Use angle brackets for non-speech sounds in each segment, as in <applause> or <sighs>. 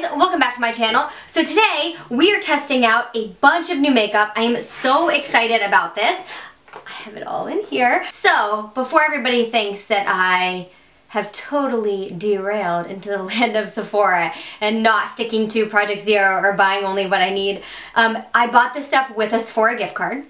guys, welcome back to my channel. So today we are testing out a bunch of new makeup. I am so excited about this. I have it all in here. So before everybody thinks that I have totally derailed into the <laughs> land of Sephora and not sticking to Project Zero or buying only what I need. Um, I bought this stuff with a Sephora gift card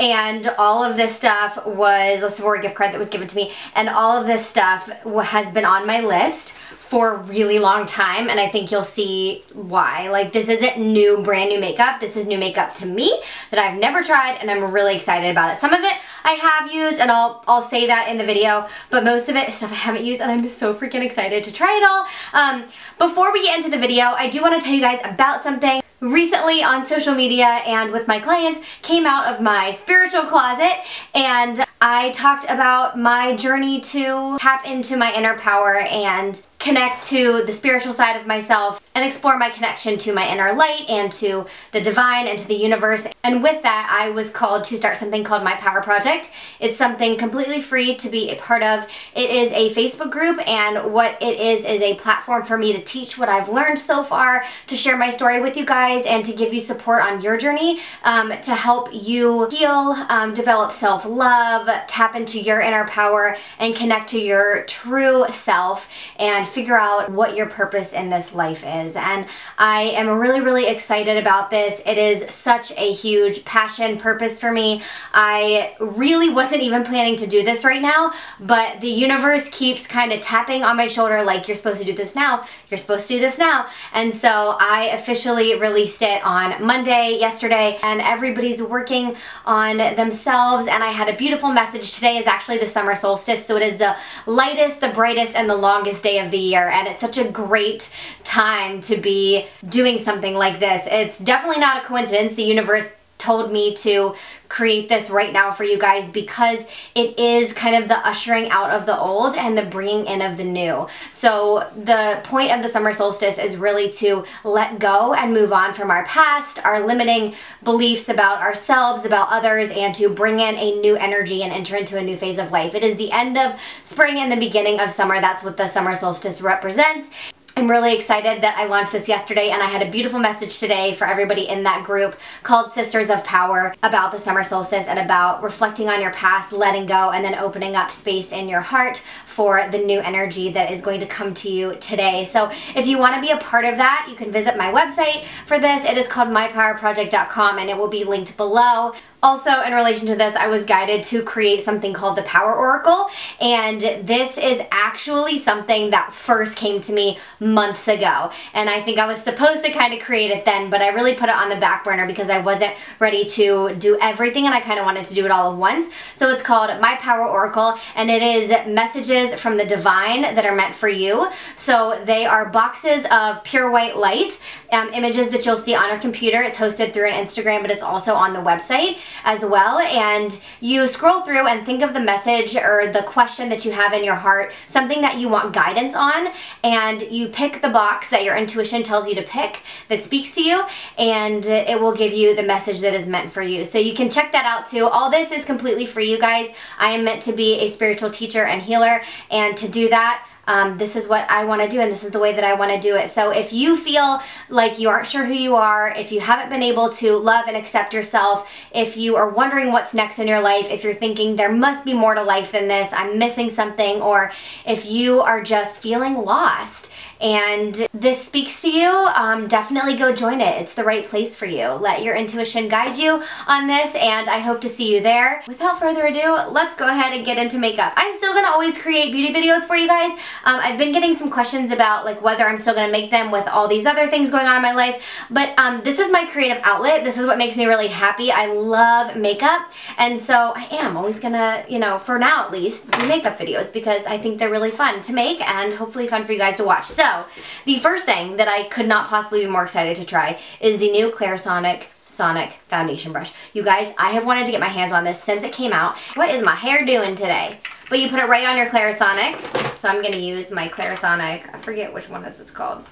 and all of this stuff was a Sephora gift card that was given to me and all of this stuff has been on my list for a really long time and I think you'll see why. Like this isn't new, brand new makeup. This is new makeup to me that I've never tried and I'm really excited about it. Some of it I have used and I'll, I'll say that in the video, but most of it is stuff I haven't used and I'm so freaking excited to try it all. Um, before we get into the video, I do want to tell you guys about something recently on social media and with my clients came out of my spiritual closet and I talked about my journey to tap into my inner power and connect to the spiritual side of myself and explore my connection to my inner light and to the divine and to the universe. And with that, I was called to start something called My Power Project. It's something completely free to be a part of. It is a Facebook group and what it is is a platform for me to teach what I've learned so far, to share my story with you guys and to give you support on your journey um, to help you heal, um, develop self-love, tap into your inner power and connect to your true self and figure out what your purpose in this life is. And I am really, really excited about this. It is such a huge passion, purpose for me. I really wasn't even planning to do this right now, but the universe keeps kind of tapping on my shoulder like, you're supposed to do this now, you're supposed to do this now. And so I officially released it on Monday, yesterday, and everybody's working on themselves. And I had a beautiful message. Today is actually the summer solstice, so it is the lightest, the brightest, and the longest day of the year and it's such a great time to be doing something like this. It's definitely not a coincidence. The universe told me to create this right now for you guys because it is kind of the ushering out of the old and the bringing in of the new. So the point of the summer solstice is really to let go and move on from our past, our limiting beliefs about ourselves, about others, and to bring in a new energy and enter into a new phase of life. It is the end of spring and the beginning of summer. That's what the summer solstice represents. I'm really excited that I launched this yesterday and I had a beautiful message today for everybody in that group called Sisters of Power about the summer solstice and about reflecting on your past, letting go, and then opening up space in your heart for the new energy that is going to come to you today. So if you want to be a part of that, you can visit my website for this. It is called mypowerproject.com and it will be linked below. Also, in relation to this, I was guided to create something called the Power Oracle, and this is actually something that first came to me months ago. And I think I was supposed to kind of create it then, but I really put it on the back burner because I wasn't ready to do everything and I kind of wanted to do it all at once. So it's called My Power Oracle, and it is messages from the divine that are meant for you. So they are boxes of pure white light, um, images that you'll see on your computer. It's hosted through an Instagram, but it's also on the website as well. And you scroll through and think of the message or the question that you have in your heart, something that you want guidance on, and you pick the box that your intuition tells you to pick that speaks to you, and it will give you the message that is meant for you. So you can check that out too. All this is completely free, you guys. I am meant to be a spiritual teacher and healer, and to do that, um, this is what I want to do and this is the way that I want to do it. So if you feel like you aren't sure who you are, if you haven't been able to love and accept yourself, if you are wondering what's next in your life, if you're thinking there must be more to life than this, I'm missing something, or if you are just feeling lost, and this speaks to you, um, definitely go join it. It's the right place for you. Let your intuition guide you on this and I hope to see you there. Without further ado, let's go ahead and get into makeup. I'm still gonna always create beauty videos for you guys. Um, I've been getting some questions about like whether I'm still gonna make them with all these other things going on in my life, but um, this is my creative outlet. This is what makes me really happy. I love makeup and so I am always gonna, you know, for now at least, do makeup videos because I think they're really fun to make and hopefully fun for you guys to watch. So the first thing that I could not possibly be more excited to try is the new Clarisonic Sonic foundation brush. You guys, I have wanted to get my hands on this since it came out. What is my hair doing today? But you put it right on your Clarisonic. So I'm going to use my Clarisonic, I forget which one this is called.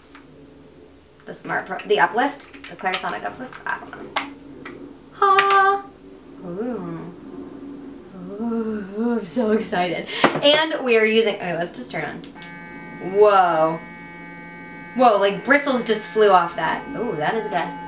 The Smart Pro, the Uplift? The Clarisonic Uplift? I don't know. Ha! Ooh. Ooh, I'm so excited. And we are using, okay, let's just turn on. Whoa. Whoa, like bristles just flew off that. Ooh, that is good.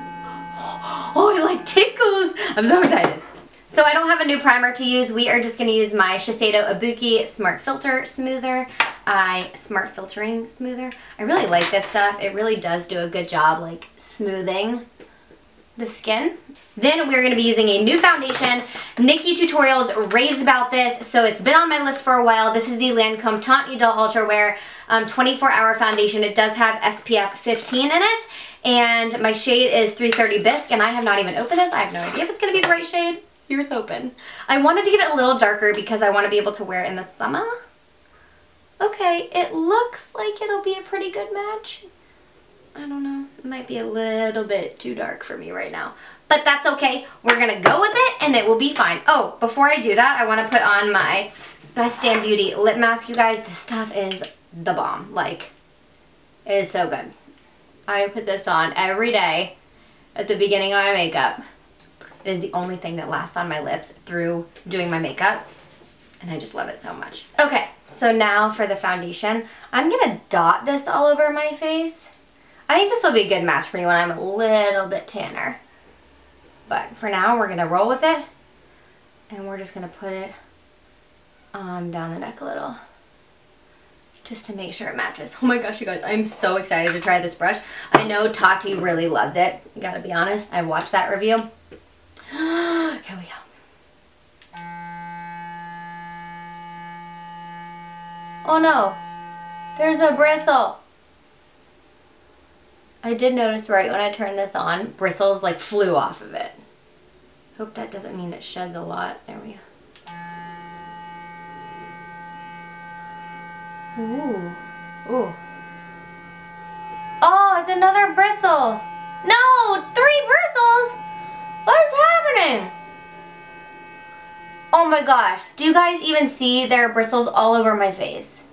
<gasps> Oh, it like tickles. I'm so excited. So I don't have a new primer to use. We are just gonna use my Shiseido Ibuki Smart Filter Smoother. I Smart Filtering Smoother. I really like this stuff. It really does do a good job like smoothing the skin. Then we're gonna be using a new foundation. Nikkie Tutorials raves about this, so it's been on my list for a while. This is the Lancome Teint Idole Ultra Wear um, 24 hour foundation. It does have SPF 15 in it, and my shade is 330 Bisque, and I have not even opened this. I have no idea if it's gonna be a bright shade. Here's open. I wanted to get it a little darker because I wanna be able to wear it in the summer. Okay, it looks like it'll be a pretty good match. I don't know. It might be a little bit too dark for me right now. But that's okay. We're going to go with it and it will be fine. Oh, before I do that, I want to put on my Best Damn Beauty lip mask, you guys. This stuff is the bomb. Like, it is so good. I put this on every day at the beginning of my makeup. It is the only thing that lasts on my lips through doing my makeup. And I just love it so much. Okay, so now for the foundation. I'm going to dot this all over my face. I think this will be a good match for me when I'm a little bit tanner. But for now, we're going to roll with it. And we're just going to put it um, down the neck a little. Just to make sure it matches. Oh my gosh, you guys, I'm so excited to try this brush. I know Tati really loves it. You gotta be honest. I watched that review. <gasps> Here we go. Oh no, there's a bristle. I did notice right when I turned this on, bristles like flew off of it. Hope that doesn't mean it sheds a lot. There we go. Ooh. Ooh. Oh, it's another bristle. No, three bristles? What is happening? Oh my gosh. Do you guys even see there are bristles all over my face? <laughs>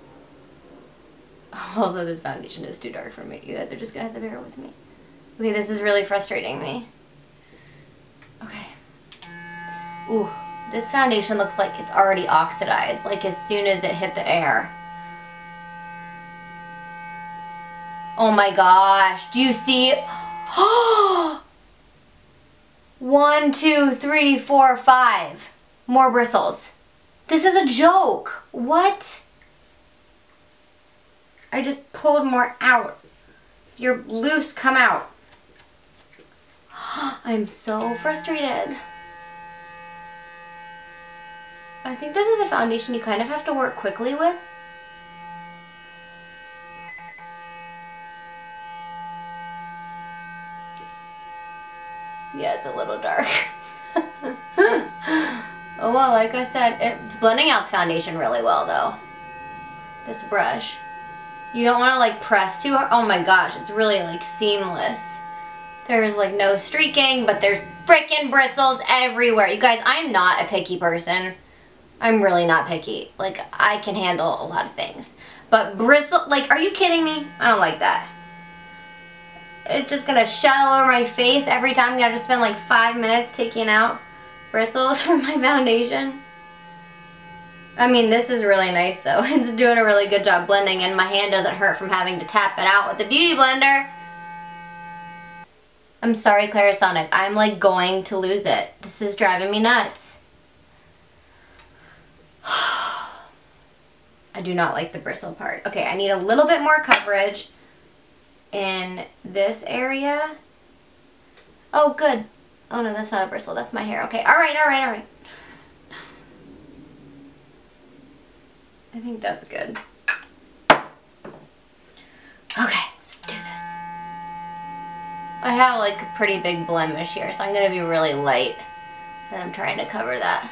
Also, this foundation is too dark for me. You guys are just gonna have to bear with me. Okay, this is really frustrating me. Okay. Ooh, this foundation looks like it's already oxidized, like as soon as it hit the air. Oh my gosh, do you see? <gasps> One, two, three, four, five. More bristles. This is a joke. What? I just pulled more out. You're loose, come out. <gasps> I'm so frustrated. I think this is a foundation you kind of have to work quickly with. Yeah, it's a little dark. <laughs> oh well, like I said, it's blending out the foundation really well though. This brush. You don't want to like press too hard. Oh my gosh, it's really like seamless. There's like no streaking, but there's freaking bristles everywhere. You guys, I'm not a picky person. I'm really not picky. Like, I can handle a lot of things. But bristle, like, are you kidding me? I don't like that. It's just gonna shed all over my face every time. I gotta spend like five minutes taking out bristles <laughs> from my foundation. I mean, this is really nice though. <laughs> It's doing a really good job blending and my hand doesn't hurt from having to tap it out with the Beauty Blender. I'm sorry, Clarisonic. I'm like going to lose it. This is driving me nuts. <sighs> I do not like the bristle part. Okay, I need a little bit more coverage in this area. Oh, good. Oh no, that's not a bristle. That's my hair. Okay, all right, all right, all right. I think that's good. Okay, let's do this. I have like a pretty big blemish here, so I'm going to be really light. And I'm trying to cover that.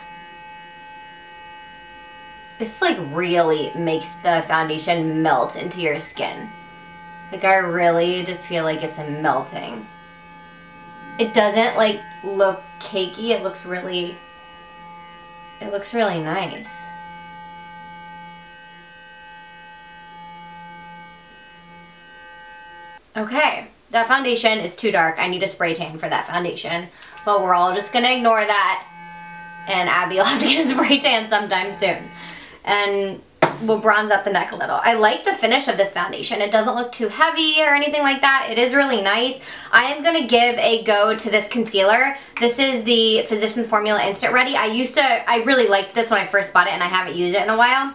This like really makes the foundation melt into your skin. Like I really just feel like it's a melting. It doesn't like look cakey, it looks really, it looks really nice. Okay, that foundation is too dark. I need a spray tan for that foundation. But we're all just gonna ignore that. And Abby will have to get a spray tan sometime soon. And will bronze up the neck a little. I like the finish of this foundation. It doesn't look too heavy or anything like that. It is really nice. I am going to give a go to this concealer. This is the Physicians Formula Instant Ready. I used to, I really liked this when I first bought it and I haven't used it in a while.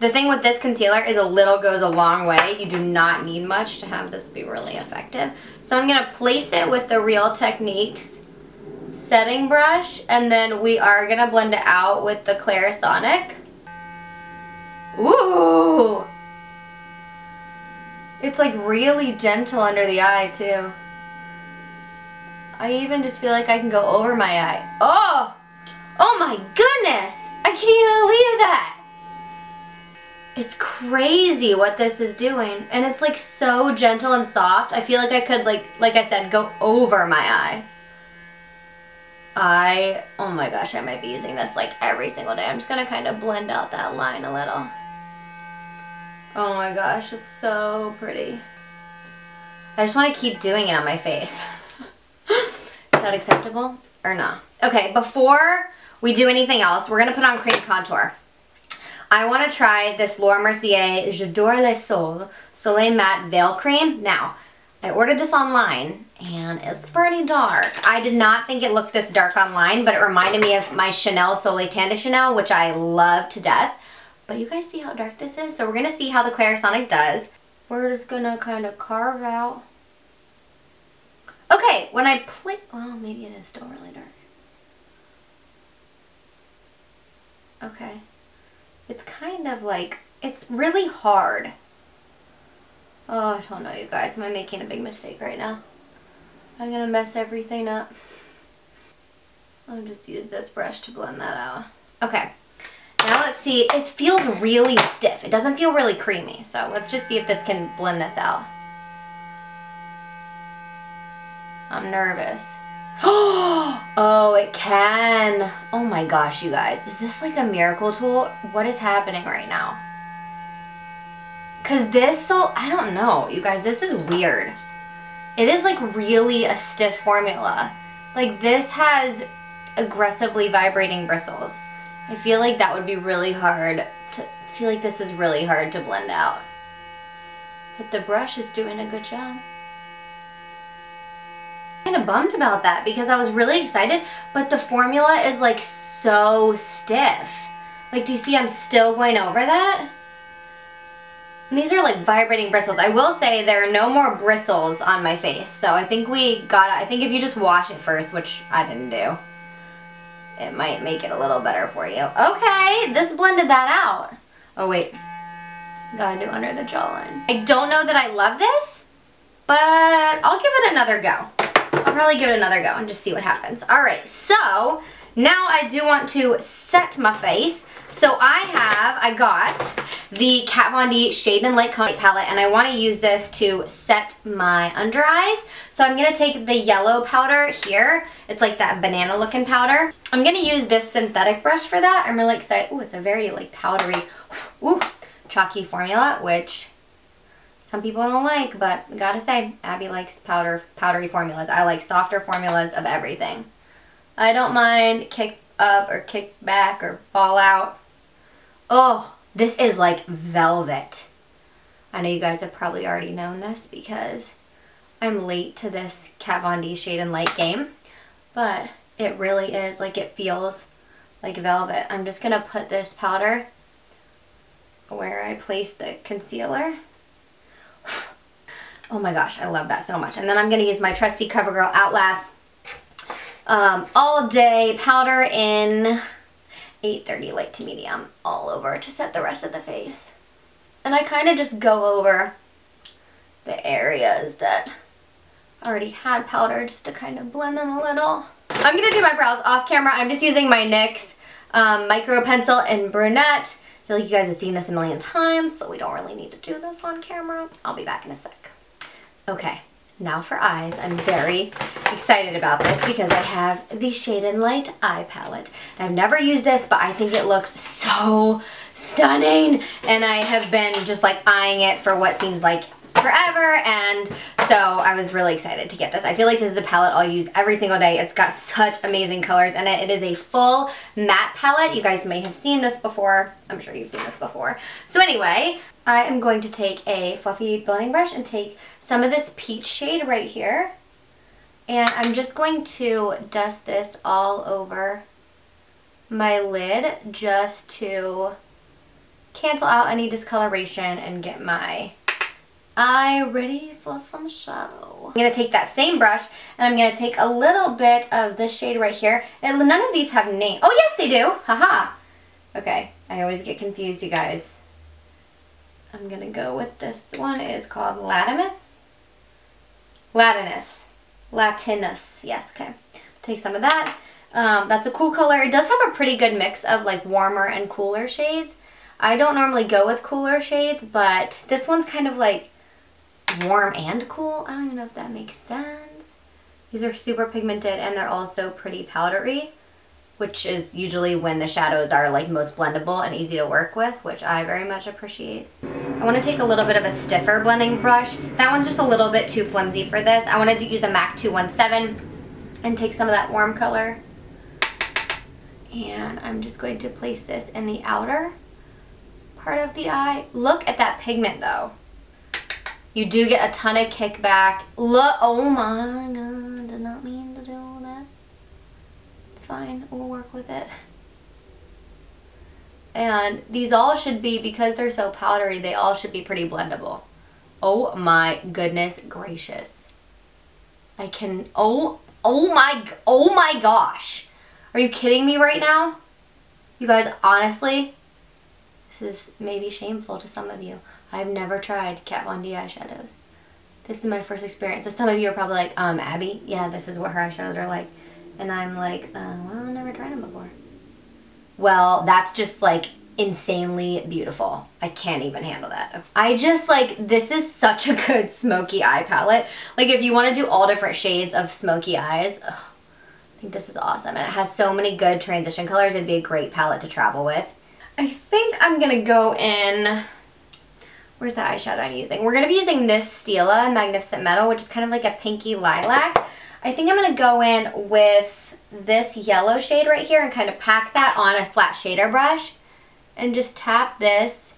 The thing with this concealer is a little goes a long way. You do not need much to have this be really effective. So I'm going to place it with the Real Techniques setting brush and then we are going to blend it out with the Clarisonic. Ooh! It's like really gentle under the eye too. I even just feel like I can go over my eye. Oh! Oh my goodness! I can't even believe that! It's crazy what this is doing. And it's like so gentle and soft. I feel like I could like, like I said, go over my eye. I, oh my gosh, I might be using this like every single day. I'm just gonna kind of blend out that line a little. Oh my gosh, it's so pretty. I just want to keep doing it on my face. Is that acceptable or not? Okay, before we do anything else, we're going to put on cream contour. I want to try this Laura Mercier J'adore le Sol Soleil Matte Veil Cream. Now, I ordered this online and it's pretty dark. I did not think it looked this dark online, but it reminded me of my Chanel Soleil Tan de Chanel, which I love to death. But you guys see how dark this is? So we're going to see how the Clarisonic does. We're just going to kind of carve out. Okay, when I play, well, maybe it is still really dark. Okay. It's kind of like, it's really hard. Oh, I don't know, you guys. Am I making a big mistake right now? I'm going to mess everything up. I'll just use this brush to blend that out. Okay. Now let's see, it feels really stiff. It doesn't feel really creamy. So let's just see if this can blend this out. I'm nervous. <gasps> oh, it can. Oh my gosh, you guys. Is this like a miracle tool? What is happening right now? Because this, so, I don't know. You guys, this is weird. It is like really a stiff formula. Like this has aggressively vibrating bristles. I feel like that would be really hard to, feel like this is really hard to blend out. But the brush is doing a good job. kind of bummed about that because I was really excited, but the formula is like so stiff. Like, do you see I'm still going over that? And these are like vibrating bristles. I will say there are no more bristles on my face. So I think we got I think if you just wash it first, which I didn't do, it might make it a little better for you. Okay, this blended that out. Oh wait, gotta do under the jawline. I don't know that I love this, but I'll give it another go. I'll probably give it another go and just see what happens. All right, so now I do want to set my face. So I have, I got the Kat Von D Shade and Light Color Palette and I want to use this to set my under eyes. So I'm going to take the yellow powder here. It's like that banana looking powder. I'm going to use this synthetic brush for that. I'm really excited. Oh, it's a very like powdery, ooh, chalky formula, which some people don't like, but gotta say, Abby likes powder, powdery formulas. I like softer formulas of everything. I don't mind kick up or kick back or fall out. Oh, this is like velvet. I know you guys have probably already known this because I'm late to this Kat Von D Shade and Light game. But it really is like it feels like velvet. I'm just going to put this powder where I placed the concealer. <sighs> Oh my gosh, I love that so much. And then I'm going to use my trusty CoverGirl Outlast um, all day powder in 830 light to medium all over to set the rest of the face. And I kind of just go over the areas that already had powder just to kind of blend them a little. I'm going to do my brows off camera. I'm just using my NYX um, micro pencil in brunette. I feel like you guys have seen this a million times, so we don't really need to do this on camera. I'll be back in a sec. Okay, now for eyes. I'm very excited about this because I have the Shade and Light Eye Palette. I've never used this, but I think it looks so stunning. And I have been just like eyeing it for what seems like forever. And So I was really excited to get this. I feel like this is a palette I'll use every single day. It's got such amazing colors in it. It is a full matte palette. You guys may have seen this before. I'm sure you've seen this before. So anyway, I am going to take a fluffy blending brush and take some of this peach shade right here. And I'm just going to dust this all over my lid just to cancel out any discoloration and get my eye ready for some shadow. I'm going to take that same brush and I'm going to take a little bit of this shade right here. And none of these have names. Oh, yes, they do. Haha. Okay. I always get confused, you guys. I'm going to go with this one. It is called Latimus. Latinus. Latinus. Yes, okay. Take some of that. Um, that's a cool color. It does have a pretty good mix of like warmer and cooler shades. I don't normally go with cooler shades, but this one's kind of like warm and cool. I don't even know if that makes sense. These are super pigmented and they're also pretty powdery, which is usually when the shadows are like most blendable and easy to work with, which I very much appreciate. I want to take a little bit of a stiffer blending brush. That one's just a little bit too flimsy for this. I wanted to use a MAC 217 and take some of that warm color and I'm just going to place this in the outer part of the eye. Look at that pigment though. You do get a ton of kickback. Look, oh my god, did not mean to do all that. It's fine, we'll work with it. And these all should be, because they're so powdery, they all should be pretty blendable. Oh my goodness gracious. I can, oh, oh my, oh my gosh. Are you kidding me right now? You guys, honestly, this is maybe shameful to some of you. I've never tried Kat Von D eyeshadows. This is my first experience. So some of you are probably like, um, Abby, yeah, this is what her eyeshadows are like. And I'm like, uh, well, I've never tried them before. Well, that's just like insanely beautiful. I can't even handle that. I just like, this is such a good smoky eye palette. Like if you want to do all different shades of smoky eyes, ugh, think this is awesome. And it has so many good transition colors. It'd be a great palette to travel with. I think I'm to go in... Where's the eyeshadow I'm using? We're going to be using this Stila Magnificent Metal, which is kind of like a pinky lilac. I think I'm going to go in with this yellow shade right here and kind of pack that on a flat shader brush and just tap this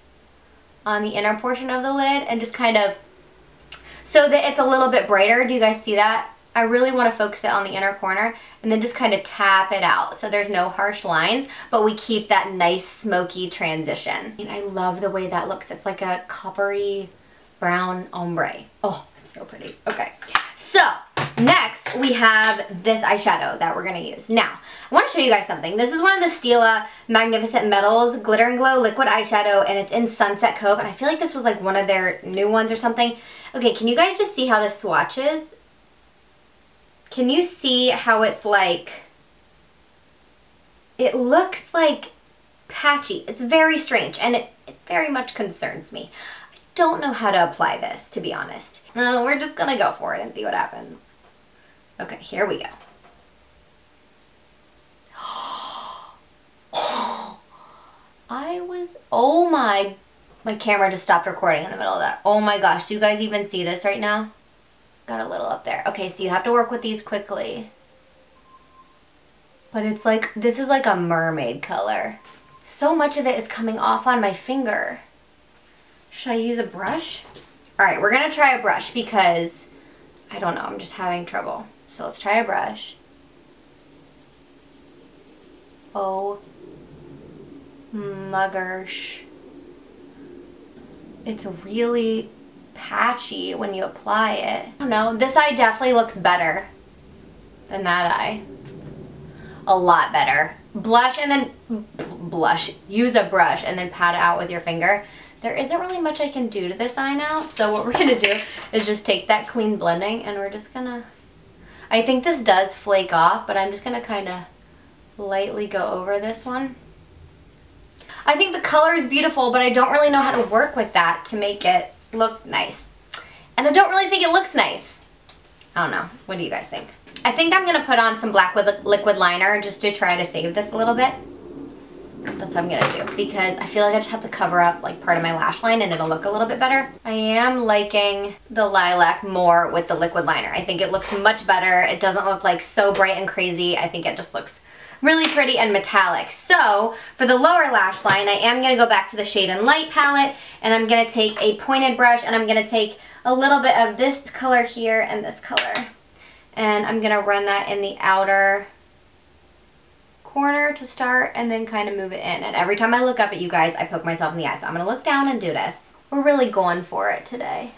on the inner portion of the lid and just kind of so that it's a little bit brighter. Do you guys see that? I really want to focus it on the inner corner and then just kind of tap it out so there's no harsh lines, but we keep that nice smoky transition. And I love the way that looks. It's like a coppery brown ombre. Oh, it's so pretty. Okay, so next we have this eyeshadow that we're going to use. Now, I want to show you guys something. This is one of the Stila Magnificent Metals Glitter and Glow Liquid Eyeshadow and it's in Sunset Cove and I feel like this was like one of their new ones or something. Okay, can you guys just see how this swatches? Can you see how it's like, it looks like patchy. It's very strange and it, it very much concerns me. I don't know how to apply this, to be honest. No, we're just gonna go for it and see what happens. Okay, here we go. <gasps> I was, oh my, my camera just stopped recording in the middle of that. Oh my gosh, do you guys even see this right now? Got a little up there. Okay, so you have to work with these quickly. But it's like, this is like a mermaid color. So much of it is coming off on my finger. Should I use a brush? All right, we're gonna try a brush because, I don't know, I'm just having trouble. So let's try a brush. Oh, muggers. It's really patchy when you apply it. I don't know, this eye definitely looks better than that eye. A lot better. Blush and then, blush, use a brush and then pat it out with your finger. There isn't really much I can do to this eye now, so what we're <laughs> gonna do is just take that clean blending and we're just gonna, I think this does flake off, but I'm just gonna kinda lightly go over this one. I think the color is beautiful, but I don't really know how to work with that to make it look nice. And I don't really think it looks nice. I don't know. What do you guys think? I think I'm going to put on some black with liquid liner just to try to save this a little bit. That's what I'm gonna do because I feel like I just have to cover up like part of my lash line and it'll look a little bit better. I am liking the lilac more with the liquid liner. I think it looks much better. It doesn't look like so bright and crazy. I think it just looks really pretty and metallic. So for the lower lash line, I am gonna go back to the Shade and Light palette and I'm gonna take a pointed brush and I'm gonna take a little bit of this color here and this color. And I'm gonna run that in the outer corner to start and then kind of move it in. And every time I look up at you guys, I poke myself in the eye. So I'm going to look down and do this. We're really going for it today.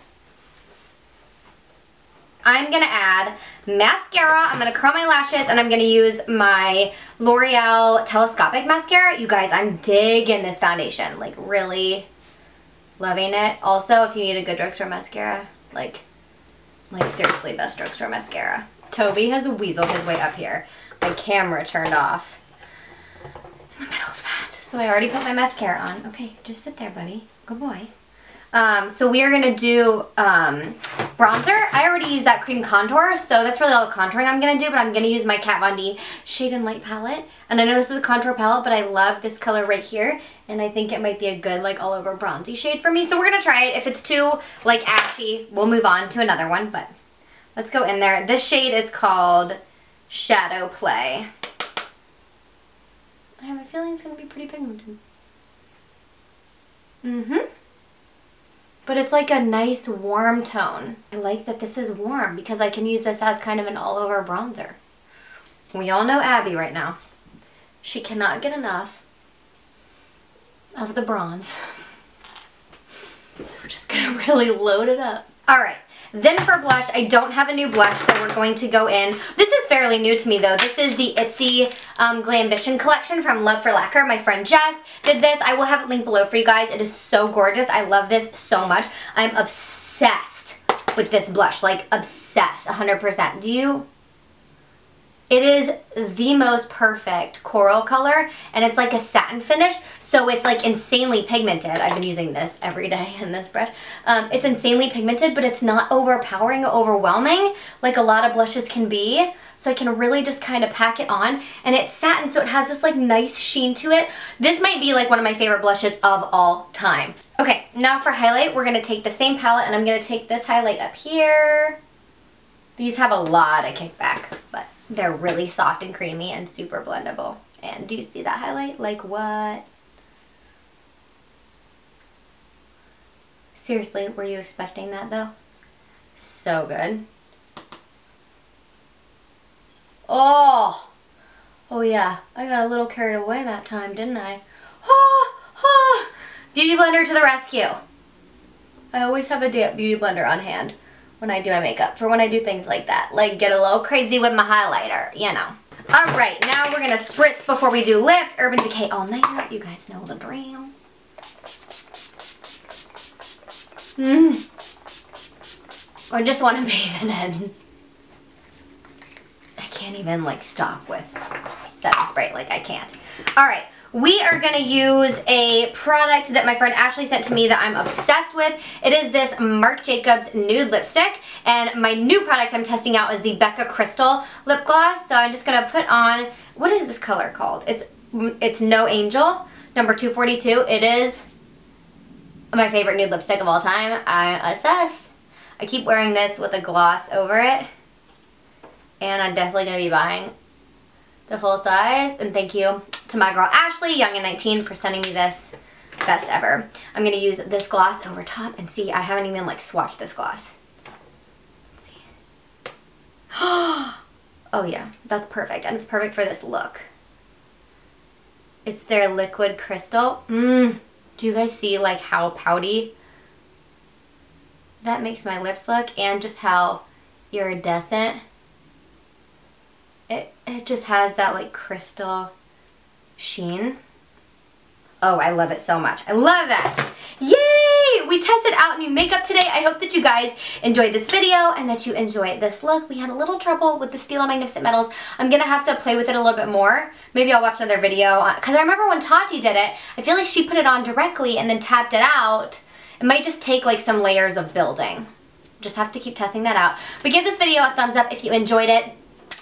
I'm going to add mascara. I'm going to curl my lashes and I'm going to use my L'Oreal Telescopic Mascara. You guys, I'm digging this foundation. Like really loving it. Also, if you need a good drugstore mascara, like, like seriously, best drugstore mascara. Toby has weaseled his way up here. My camera turned off in the middle of that. So I already put my mascara on. Okay, just sit there, buddy. Good boy. Um, so we are going to do um, bronzer. I already used that cream contour, so that's really all the contouring I'm going to do, but I'm going to use my Kat Von D Shade and Light palette. And I know this is a contour palette, but I love this color right here, and I think it might be a good, like, all-over bronzy shade for me. So we're going to try it. If it's too, like, ashy, we'll move on to another one, but let's go in there. This shade is called Shadow Play. I have a feeling it's going to be pretty pigmented. Mm-hmm. But it's like a nice warm tone. I like that this is warm because I can use this as kind of an all-over bronzer. We all know Abby right now. She cannot get enough of the bronze. <laughs> We're just to <laughs> really load it up. All right. Then for blush, I don't have a new blush that we're going to go in. This is fairly new to me though. This is the Ittse um, Glambition collection from Love for Lacquer. My friend Jess did this. I will have it linked below for you guys. It is so gorgeous. I love this so much. I'm obsessed with this blush. Like obsessed, 100%. Do you it is the most perfect coral color and it's like a satin finish so it's like insanely pigmented. I've been using this every day <laughs> in this brush. Um, it's insanely pigmented but it's not overpowering overwhelming like a lot of blushes can be. So I can really just kind of pack it on and it's satin so it has this like nice sheen to it. This might be like one of my favorite blushes of all time. Okay, now for highlight, we're to take the same palette and I'm to take this highlight up here. These have a lot of kickback, but they're really soft and creamy and super blendable. And do you see that highlight? Like what? Seriously, were you expecting that though? So good. Oh! Oh yeah, I got a little carried away that time, didn't I? Oh! Oh! Beauty blender to the rescue. I always have a damp beauty blender on hand when I do my makeup, for when I do things like that. Like get a little crazy with my highlighter, you know. Alright, now we're to spritz before we do lips. Urban Decay All Nighter. You guys know the brand. Mmm. I just want to <laughs> bathe in it. I can't even like stop with setting spray. Like I can't. Alright. We are going to use a product that my friend Ashley sent to me that I'm obsessed with. It is this Marc Jacobs Nude Lipstick. And my new product I'm testing out is the Becca Crystal Lip Gloss. So I'm just going to put on, what is this color called? It's, it's No Angel, number 242. It is my favorite nude lipstick of all time. I'm obsessed. I keep wearing this with a gloss over it. And I'm definitely going to be buying the full size. And thank you to my girl Ashley, Young and 19, for sending me this. Best ever. I'm going to use this gloss over top and see, I haven't even like swatched this gloss. Let's see. <gasps> oh yeah, that's perfect. And it's perfect for this look. It's their liquid crystal. Mmm. Do you guys see like how pouty that makes my lips look and just how iridescent it, it just has that like crystal sheen. Oh, I love it so much. I love that. Yay! We tested out new makeup today. I hope that you guys enjoyed this video and that you enjoy this look. We had a little trouble with the Stila Magnificent Metals. I'm going to have to play with it a little bit more. Maybe I'll watch another video. Because I remember when Tati did it, I feel like she put it on directly and then tapped it out. It might just take like some layers of building. Just have to keep testing that out. But give this video a thumbs up if you enjoyed it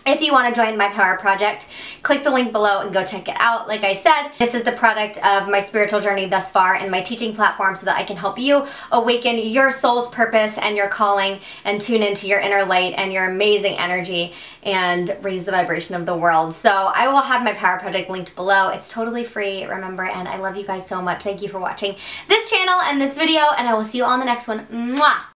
if you want to join my power project, click the link below and go check it out. Like I said, this is the product of my spiritual journey thus far and my teaching platform so that I can help you awaken your soul's purpose and your calling and tune into your inner light and your amazing energy and raise the vibration of the world. So I will have my power project linked below. It's totally free, remember, and I love you guys so much. Thank you for watching this channel and this video, and I will see you on the next one. Mwah!